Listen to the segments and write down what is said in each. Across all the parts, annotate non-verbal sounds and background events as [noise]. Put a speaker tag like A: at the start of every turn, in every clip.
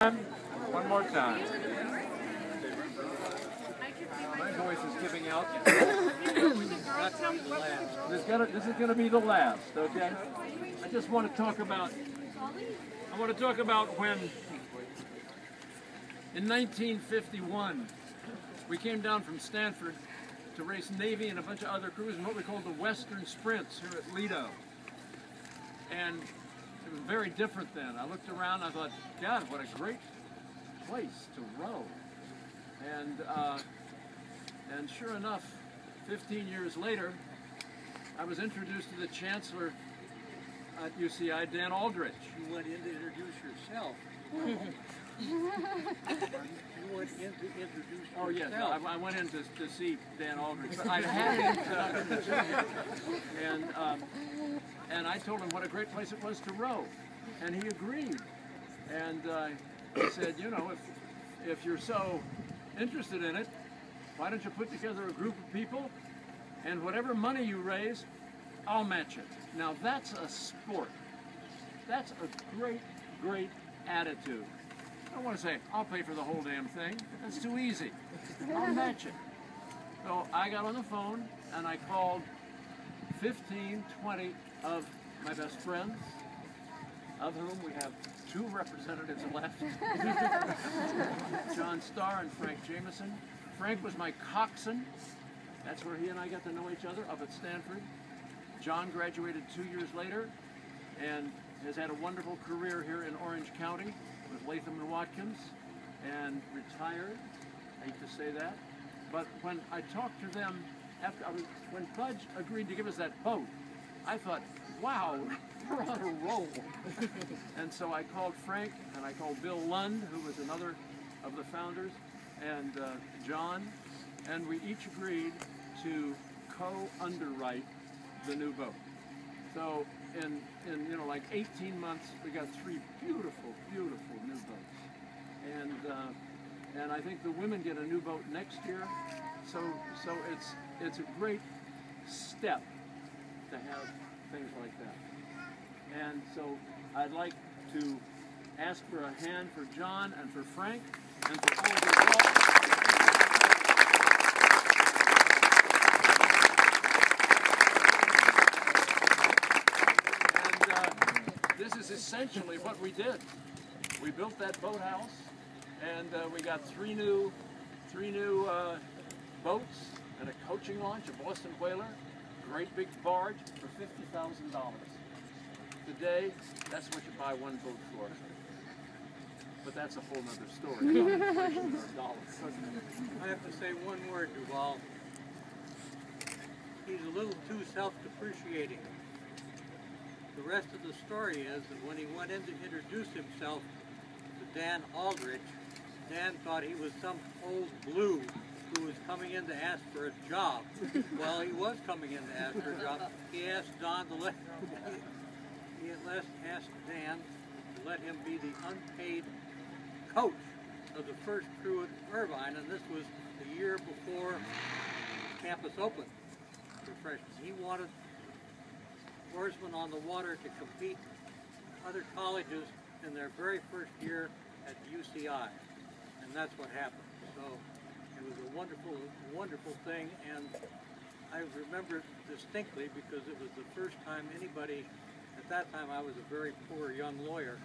A: One more time. My voice is giving out. [coughs] this, gonna, this is to be the last, okay? I just want to talk about. I want to talk about when, in 1951, we came down from Stanford to race Navy and a bunch of other crews in what we called the Western Sprints here at Lido. And it was very different then. I looked around, I thought, God, what a great place to row. And uh, and sure enough, 15 years later, I was introduced to the chancellor at UCI, Dan Aldrich.
B: You went in to introduce yourself. [laughs] you went in to introduce
A: Oh yes,
B: yourself.
A: I, I went in to, to see Dan Aldrich, but I had him uh, and um, and I told him what a great place it was to row, and he agreed, and uh, he said, you know, if if you're so interested in it, why don't you put together a group of people, and whatever money you raise, I'll match it. Now that's a sport. That's a great, great attitude. I want to say, I'll pay for the whole damn thing. That's too easy. I'll match it. So I got on the phone and I called 15, 20 of my best friends, of whom we have two representatives left John Starr and Frank Jameson. Frank was my coxswain. That's where he and I got to know each other up at Stanford. John graduated two years later and has had a wonderful career here in Orange County with Latham and Watkins and retired. I hate to say that. But when I talked to them after I was, when Pudge agreed to give us that boat, I thought, wow, [laughs] we're on a roll. [laughs] and so I called Frank and I called Bill Lund, who was another of the founders, and uh, John, and we each agreed to co-underwrite the new boat. So in, in you know like 18 months, we got three beautiful, beautiful new boats, and uh, and I think the women get a new boat next year. So so it's it's a great step to have things like that. And so I'd like to ask for a hand for John and for Frank and for all the adults. And uh, this is essentially what we did. We built that boathouse, and uh, we got three new, three new uh, boats and a coaching launch, a Boston whaler, great big barge for fifty thousand dollars. Today, that's what you buy one boat for. But that's a whole nother story. [laughs] about inflation or dollars.
B: I have to say one word, Duvall. He's a little too self-depreciating. The rest of the story is that when he went in to introduce himself to Dan Aldrich, Dan thought he was some old blue who was coming in to ask for a job. [laughs] well, he was coming in to ask for a job. He asked Don to let [laughs] he at last asked Dan to let him be the unpaid coach of the first crew at Irvine, and this was the year before campus opened for freshmen. He wanted oarsmen on the water to compete other colleges in their very first year at UCI, and that's what happened. So it was a wonderful, wonderful thing, and I remember it distinctly because it was the first time anybody, at that time I was a very poor young lawyer,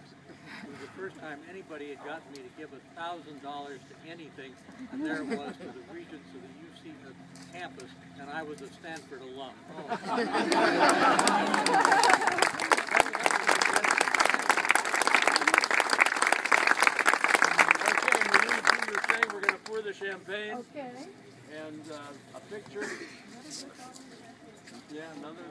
B: it was the first time anybody had gotten me to give a thousand dollars to anything, and there it was to the regents of the UC uh, campus, and I was a Stanford alum.
A: Okay, [laughs] and we need to do your thing. We're going to pour the champagne
C: Okay.
A: and uh, a picture. Yeah, another.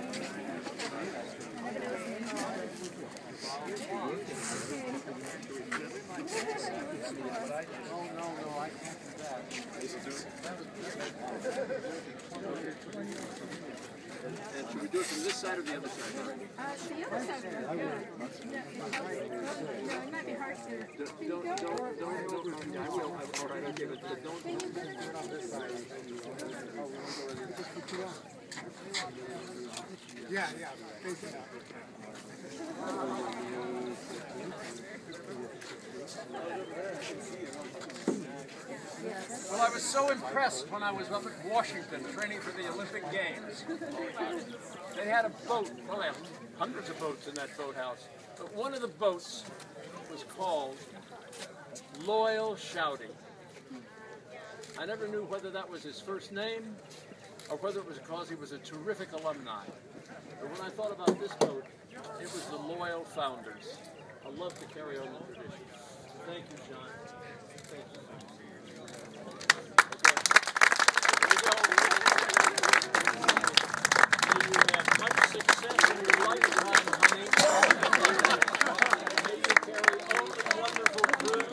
A: [laughs] And should we do it from this side or the other side?
C: The other side was good. Yeah, it might be hard to.
A: Don't, don't, don't, don't, don't, I will, I will try to give it, but don't,
C: Can you put it?
D: Yeah, yeah, face
A: Well, I was so impressed when I was up at Washington training for the Olympic Games. They had a boat, well, they have hundreds of boats in that boathouse, but one of the boats was called Loyal Shoudy. I never knew whether that was his first name or whether it was because he was a terrific alumni. But when I thought about this boat, it was the Loyal Founders. I love to carry on the tradition. Thank you, John. Thank you. May you have much you carry only wonderful fruit.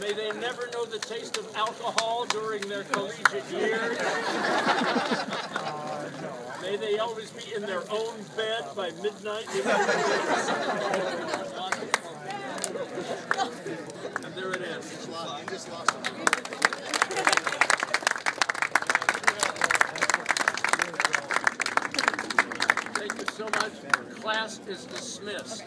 A: May they never know the taste of alcohol during their collegiate years. Always be in their own bed by midnight. [laughs] And there it is. Thank you so much. Class is dismissed.